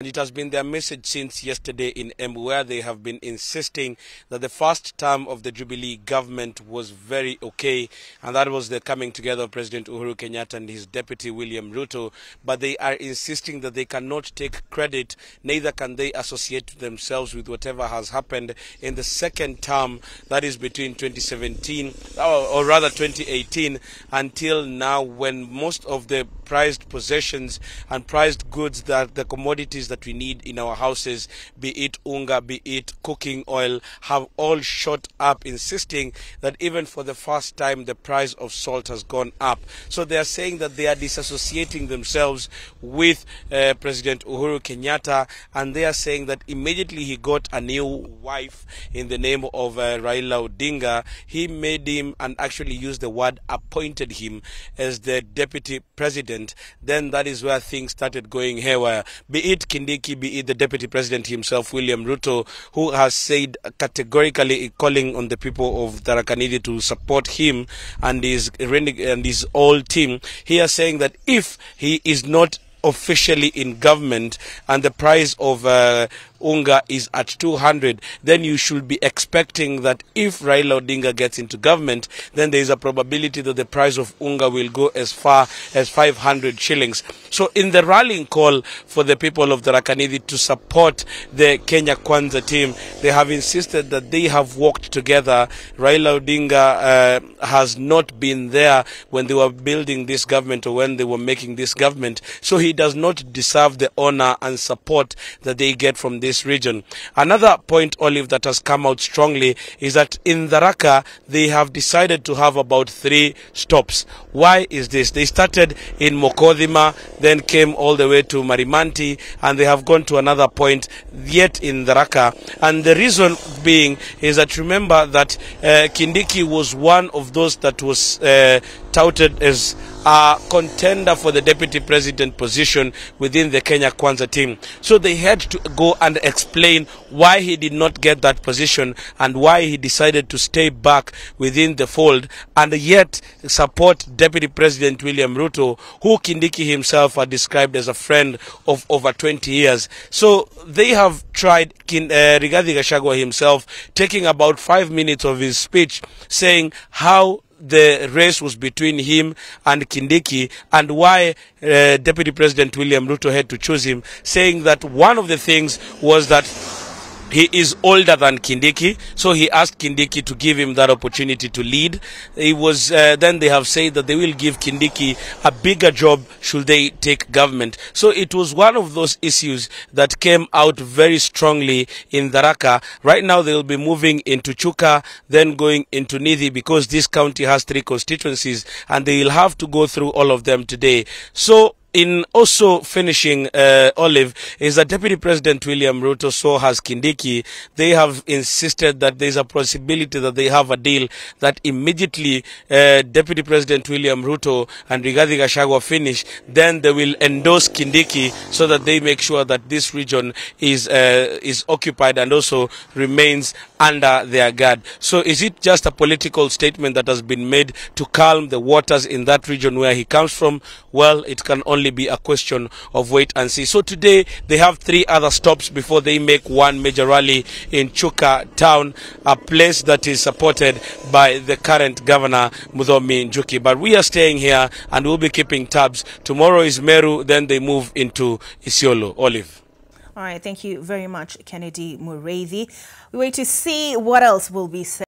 And it has been their message since yesterday in Embu, where they have been insisting that the first term of the Jubilee government was very okay, and that was the coming together of President Uhuru Kenyatta and his deputy William Ruto. But they are insisting that they cannot take credit, neither can they associate themselves with whatever has happened in the second term, that is between 2017 or, or rather 2018 until now, when most of the prized possessions and prized goods that the commodities that we need in our houses, be it unga, be it cooking oil, have all shot up, insisting that even for the first time the price of salt has gone up. So they are saying that they are disassociating themselves with uh, President Uhuru Kenyatta, and they are saying that immediately he got a new wife in the name of uh, Raila Odinga, he made him and actually used the word appointed him as the deputy president then that is where things started going haywire. Be it Kindiki, be it the deputy president himself, William Ruto, who has said categorically calling on the people of Tharaka-Nithi to support him and his and his whole team. He is saying that if he is not officially in government and the price of uh, unga is at 200 then you should be expecting that if Raila Odinga gets into government then there is a probability that the price of unga will go as far as 500 shillings. So in the rallying call for the people of Tharaka-Nithi to support the Kenya Kwanza team they have insisted that they have worked together. Raila Odinga uh, has not been there when they were building this government or when they were making this government. So he does not deserve the honor and support that they get from this region. Another point, Olive, that has come out strongly is that in Tharaka, they have decided to have about three stops. Why is this? They started in Mukothima, then came all the way to Marimanti, and they have gone to another point yet in Tharaka. And the reason being is that remember that uh, Kindiki was one of those that was uh, touted as a contender for the deputy president position within the Kenya Kwanza team. So they had to go and explain why he did not get that position and why he decided to stay back within the fold and yet support Deputy President William Ruto, who Kindiki himself had described as a friend of over 20 years. So they have tried, uh, Rigathi Gachagua himself, taking about five minutes of his speech, saying how the race was between him and Kindiki and why uh, Deputy President William Ruto had to choose him, saying that one of the things was that he is older than Kindiki, so he asked Kindiki to give him that opportunity to lead. He was uh, then they have said that they will give Kindiki a bigger job should they take government. So it was one of those issues that came out very strongly in Tharaka. Right now they will be moving into Chuka, then going into Nithi because this county has three constituencies and they will have to go through all of them today. So in also finishing, uh, Olive, is that Deputy President William Ruto, so has Kindiki, they have insisted that there is a possibility that they have a deal that immediately uh, Deputy President William Ruto and Rigathi Gachagua finish, then they will endorse Kindiki so that they make sure that this region is uh, is occupied and also remains under their guard. So is it just a political statement that has been made to calm the waters in that region where he comes from? Well, it can only be a question of wait and see. So today they have three other stops before they make one major rally in Chuka town, a place that is supported by the current governor Muthomi Njuki. But we are staying here and we'll be keeping tabs. Tomorrow is Meru, then they move into Isiolo. Olive. All right, thank you very much, Kennedy Mureithi. We wait to see what else will be said.